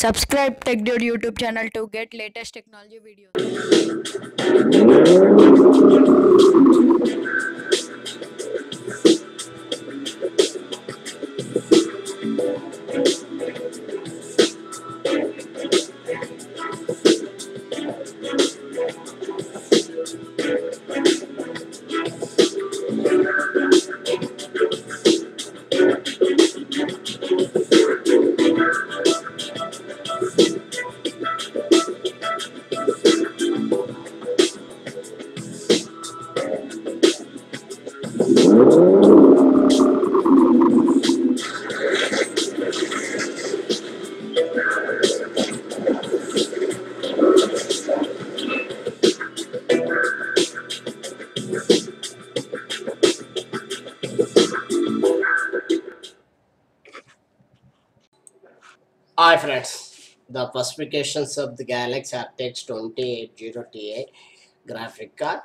Subscribe TechDude YouTube channel to get latest technology videos. Hi friends, the specifications of the Galaxy RTX 2080 Ti graphic card.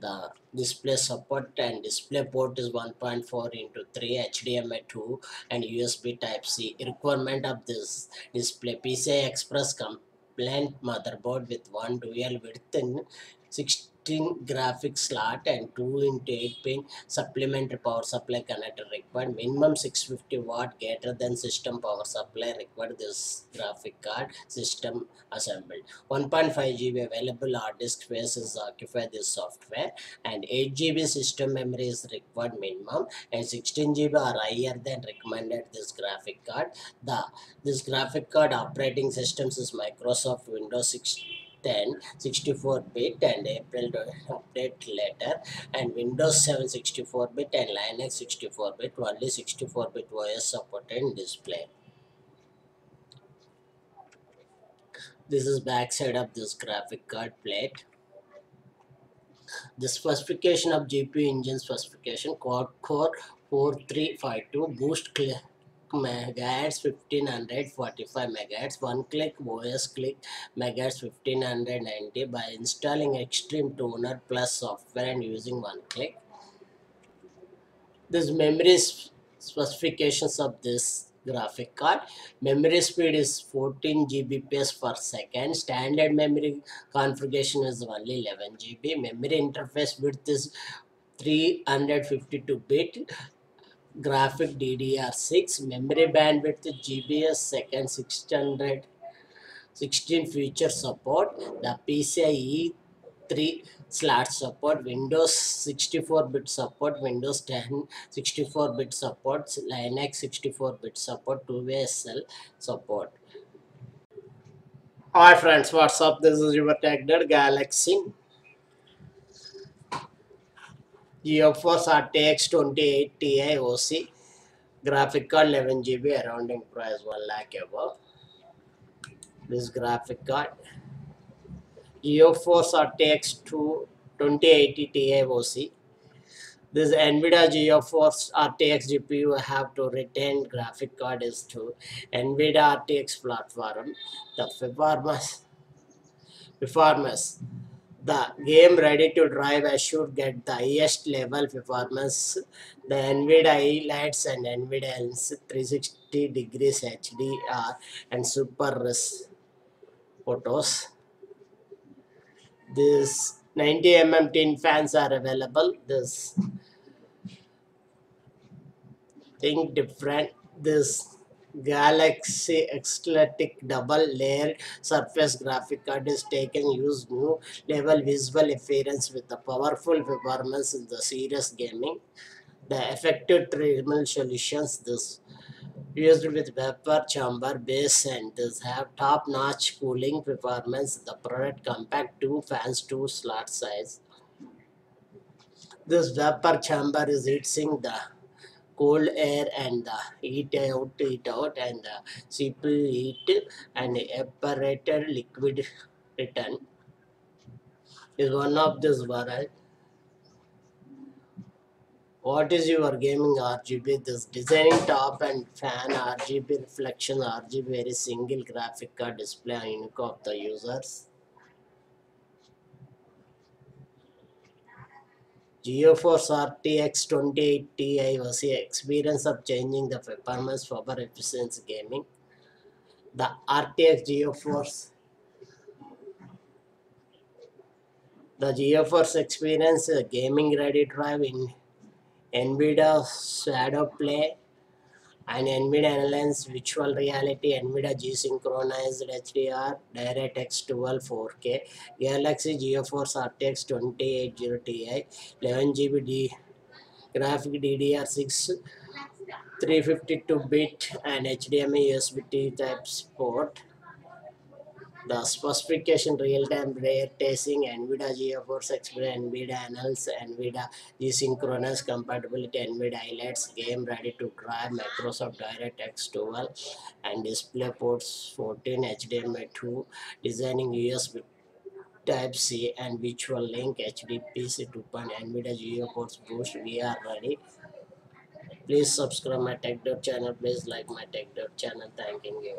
The display support and display port is 1.4 into 3 HDMI 2 and USB Type C. Requirement of this display PCI Express compliant motherboard with one dual width and 16 graphic slot and 2 into 8 pin supplementary power supply connector required. Minimum 650 watt greater than system power supply required. This graphic card system assembled. 1.5 GB available. Hard disk space is occupied this software. And 8 GB system memory is required minimum. And 16 GB are higher than recommended. This graphic card. The this graphic card operating systems is Microsoft Windows 6 10 64 bit and April update later and Windows 7 64 bit and Linux 64 bit only 64 bit OS supported display. This is backside of this graphic card plate. The specification of GPU engine specification CUDA core 4352 boost clear megahertz 1545 megahertz one click OC click megahertz 1590 by installing Xtreme Tuner Plus software and using one click. This memory specifications of this graphic card. Memory speed is 14 gbps per second. Standard memory configuration is only 11 gb memory interface width is 352 bit graphic DDR6 memory bandwidth GBS second 600 16 feature support the PCIe 3 slot support Windows 64 bit support Windows 10 64 bit support Linux 64 bit support 2-way SL support. Hi friends what's up? This is your TechDude Galaxy GeForce RTX 28 Ti OC graphic card 11 GB rounding price 1 lakh above. This graphic card. GeForce RTX 2 2080 Ti OC this NVIDIA GeForce RTX GPU have to retain graphic card is to NVIDIA RTX platform the performance performance the game ready to drive I should get the highest level performance the NVIDIA lights and NVIDIA Lens 360 degrees HDR and super res photos. This 90 mm tin fans are available. This thing different. This Galaxy Exceltic double layer surface graphic card is taken use new level visual appearance with the powerful performance in the serious gaming. The effective thermal solutions this used with vapor chamber base and this have top notch cooling performance. The product compact two fans two slot size. This vapor chamber is heating the cold air and the heat out heat out and the simple heat and evaporated liquid return. Is one of this world. What is your gaming RGB this designing top and fan RGB reflection RGB very single graphic card display unique of the users GeForce RTX 2080 Ti was the experience of changing the performance for efficiency gaming. the RTX GeForce. The GeForce Experience uh, gaming ready drive in NVIDIA Shadow Play and NVIDIA Enhanced Virtual Reality, NVIDIA G-Synchronized HDR, DirectX 12 4K, Galaxy GeForce RTX 2080 Ti, 11 GB D graphic DDR6 352 bit and HDMI USB T type port. The specification real-time ray tracing, NVIDIA GeForce Experience, NVIDIA Ansel, NVIDIA G-Synchronous compatibility, NVIDIA highlights, game ready to try, Microsoft DirectX 12 and display ports 14, HDMI 2, designing USB Type C and Virtual Link HDPC 2. NVIDIA GeForce Boost. Are ready. Please subscribe my Tech Dot channel. Please like my Tech Dot channel. Thanking you.